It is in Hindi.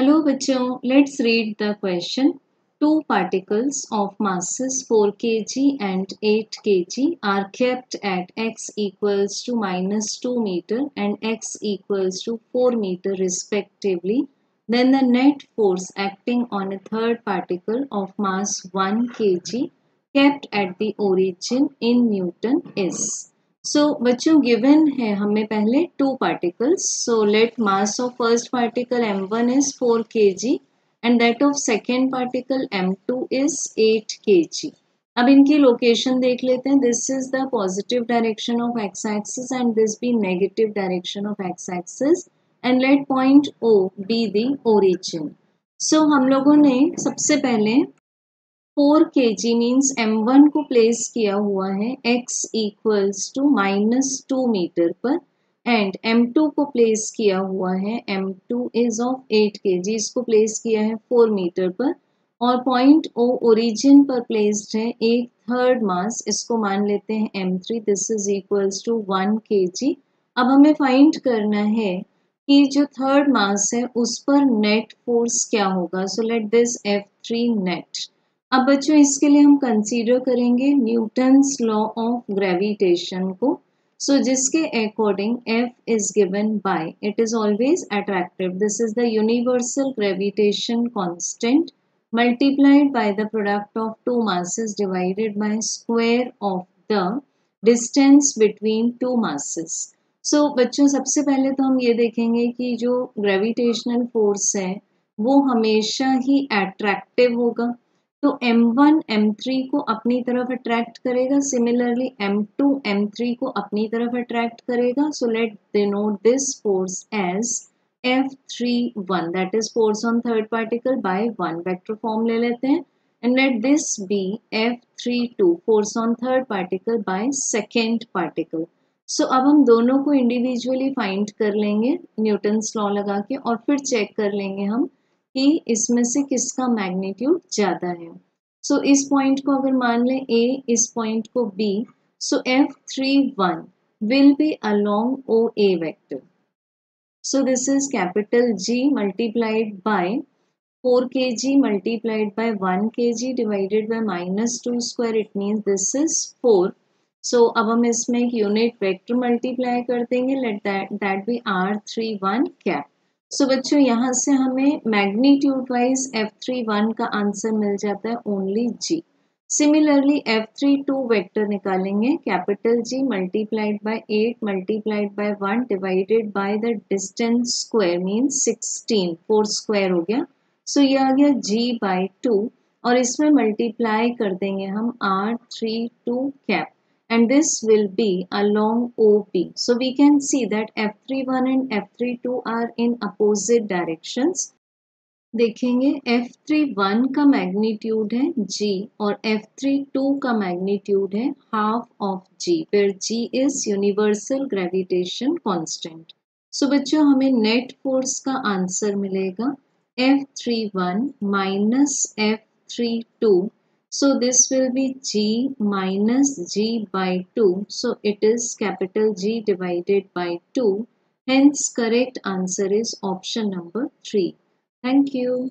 Hello bachcho, let's read the question. Two particles of masses 4 kg and 8 kg are kept at x equals to minus 2 meter and x equals to 4 meter respectively. Then the net force acting on a third particle of mass 1 kg kept at the origin in Newton is. सो बच्चों गिवन है हमें पहले two particles so let mass of first particle M one is four K G and that of second particle M two is eight K G अब इनकी लोकेशन देख लेते हैं. This is the positive direction of X axis and this be negative direction of X axis and let point O be the origin so हम लोगों ने सबसे पहले four K G means M one को प्लेस किया हुआ है X equals to minus two metre पर एंड एम टू को प्लेस किया हुआ है M two is of eight K G इसको प्लेस किया है फोर मीटर पर, और पॉइंट ओ ओरिजिन पर प्लेस्ड है एक थर्ड मास इसको मान लेते हैं M three this is equals to one K G अब हमें फाइंड करना है कि जो थर्ड मास है, उस पर नेट फोर्स क्या होगा? So let this F three net अब बच्चों इसके लिए हम कंसीडर करेंगे न्यूटन्स लॉ ऑफ़ ग्रेविटेशन को। सो so, जिसके according F is given by it is always attractive this is the universal gravitation constant multiplied by the product of two masses divided by square of the distance between two masses. so, बच्चों सबसे पहले तो हम ये देखेंगे कि जो ग्रेविटेशनल फोर्स है वो हमेशा ही अट्रैक्टिव होगा। तो M1 M3 को अपनी तरफ़ अट्रैक्ट करेगा। सिमिलरली M2 M3 को अपनी तरफ़ अट्रैक्ट करेगा। So let denote this force as F31 that is force on third particle by one vector form ले लेते हैं। And let this be F32 force on third particle by second particle so अब हम दोनों को इंडिविजुअली फाइंड कर लेंगे न्यूटन्स लॉ लगा के, और फिर चेक कर लेंगे हम कि इसमें से किसका मैग्नीट्यूड ज़्यादा है। सो so, इस पॉइंट को अगर मान लें ए इस पॉइंट को B so F three one will be along O A vector so this is capital G multiplied by four K G multiplied by one K G divided by minus two square it means this is four so अब हम इसमें एक यूनिट वेक्टर मल्टीप्लाई कर देंगे let that that be R three one cap so so, बच्चों यहाँ से हमें magnitude wise F three one का आंसर मिल जाता है only G similarly F three two vector निकालेंगे capital G multiplied by eight multiplied by one divided by the distance square mean sixteen four square हो गया. सो so, ये आ गया जी बाय टू और इसमें मल्टीप्लाई कर देंगे हम R three two cap and this will be along OP. So we can see that F31 and F32 are in opposite directions. देखेंगे F31 का मैग्नीट्यूड है G और F32 का मैग्नीट्यूड है half of G where G is universal gravitation constant so बच्चों हमें नेट फोर्स का आंसर मिलेगा F31 minus F32 So this will be G minus G by 2. So it is capital G divided by 2. Hence correct answer is option number 3. Thank you.